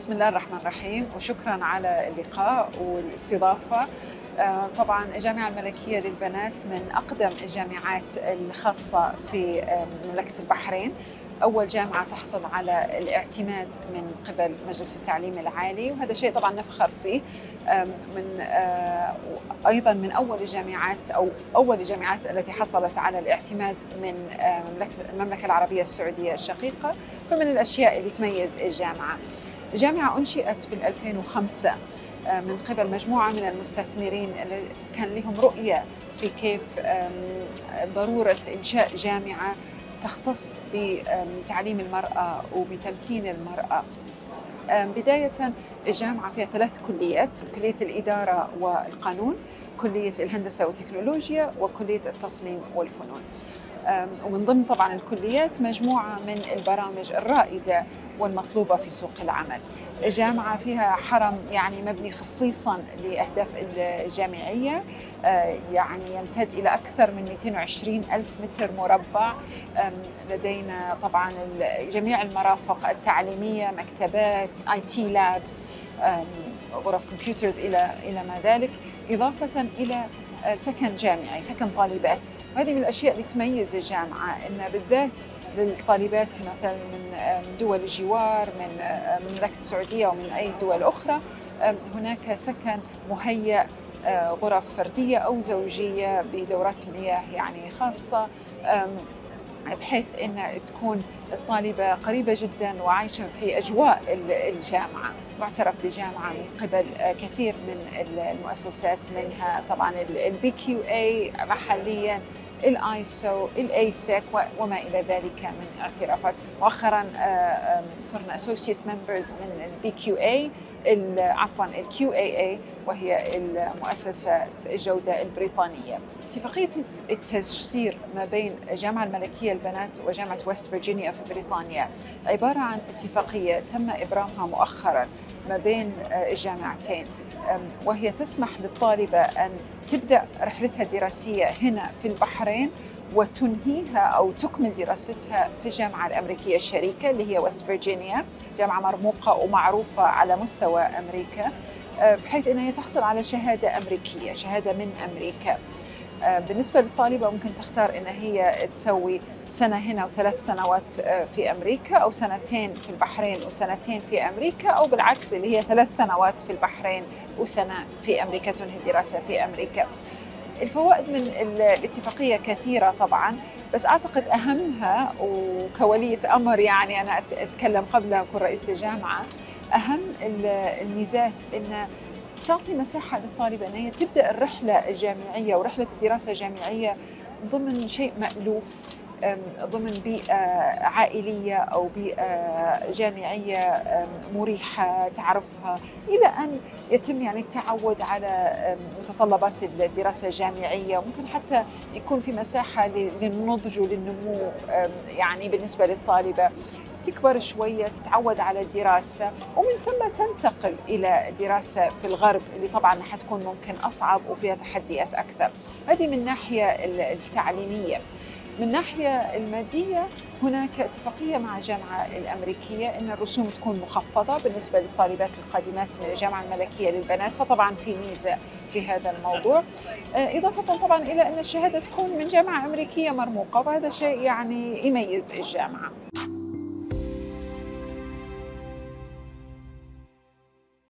بسم الله الرحمن الرحيم وشكرا على اللقاء والاستضافة. آه، طبعا الجامعة الملكية للبنات من أقدم الجامعات الخاصة في آه، مملكة البحرين. أول جامعة تحصل على الاعتماد من قبل مجلس التعليم العالي وهذا شيء طبعا نفخر فيه. آم، من آه، أيضا من أول الجامعات أو أول الجامعات التي حصلت على الاعتماد من آه، مملكة المملكة العربية السعودية الشقيقة فمن الأشياء اللي تميز الجامعة. الجامعة أنشئت في 2005 آه، من قبل مجموعة من المستثمرين اللي كان لهم رؤية في كيف ضرورة إنشاء جامعة تختص بتعليم المرأة وبتمكين المرأة. آم، بداية الجامعة فيها ثلاث كليات كلية الإدارة والقانون كلية الهندسة والتكنولوجيا وكلية التصميم والفنون. ومن ضمن طبعا الكليات مجموعة من البرامج الرائدة والمطلوبة في سوق العمل. الجامعة فيها حرم يعني مبني خصيصا لأهداف الجامعية آه، يعني يمتد إلى أكثر من 220 ألف متر مربع. لدينا طبعا جميع المرافق التعليمية مكتبات آي تي لابس غرف كمبيوترز إلى إلى ما ذلك. إضافة إلى سكن جامعي سكن طالبات. وهذه من الأشياء اللي تميز الجامعة إن بالذات للطالبات مثلا من آه، من دول الجوار من آه، من مملكة السعودية ومن أي دول أخرى آه، هناك سكن مهيأ آه، غرف فردية أو زوجية بدورات مياه يعني خاصة آم، بحيث إن تكون الطالبة قريبة جدا وعايشة في أجواء ال- الجامعة معترف بالجامعة من قبل آه، كثير من ال- المؤسسات منها طبعا ال BQA محليا ال ISO ال ISIC وما إلى ذلك من اعترافات. مؤخرا آه، آم، صرنا associate members من ال BQA عفوا ال QAA وهي المؤسسة الجودة البريطانية. اتفاقية التجسير ما بين الجامعة الملكية للبنات وجامعة ويست فيرجينيا في بريطانيا عبارة عن اتفاقية تم إبرامها مؤخرا ما بين آه، الجامعتين. وهي تسمح للطالبة أن تبدأ رحلتها الدراسية هنا في البحرين وتنهيها أو تكمل دراستها في الجامعة الأمريكية الشريكة اللي هي ويست فيرجينيا جامعة مرموقة ومعروفة على مستوى أمريكا بحيث أنها تحصل على شهادة أمريكية شهادة من أمريكا. بالنسبة للطالبة ممكن تختار أن هي تسوي سنة هنا وثلاث سنوات آه، في أمريكا أو سنتين في البحرين وسنتين في أمريكا أو بالعكس اللي هي ثلاث سنوات في البحرين وسنة في أمريكا تنهي الدراسة في أمريكا. الفوائد من ال- الاتفاقية كثيرة طبعا بس أعتقد أهمها وكولية أمر يعني أنا أت- أتكلم قبل أكون رئيسة الجامعة أهم ال- الميزات أن تعطي مساحة للطالبة أن هي تبدأ الرحلة الجامعية ورحلة الدراسة الجامعية ضمن شيء مألوف أم، ضمن بيئة عائلية أو بيئة جامعية مريحة تعرفها. إلى أن يتم يعني التعود على متطلبات الدراسة الجامعية. وممكن حتى يكون في مساحة للنضج وللنمو يعني بالنسبة للطالبة. تكبر شوية تتعود على الدراسة ومن ثم تنتقل إلى دراسة في الغرب اللي طبعا حتكون ممكن أصعب وفيها تحديات أكثر. هذه من الناحية ال- التعليمية. من الناحية المادية هناك اتفاقية مع الجامعة الأمريكية أن الرسوم تكون مخفضة بالنسبة للطالبات القادمات من الجامعة الملكية للبنات فطبعا في ميزة في هذا الموضوع. آه، إضافة طبعا إلى أن الشهادة تكون من جامعة أمريكية مرموقة وهذا شيء يعني يميز الجامعة.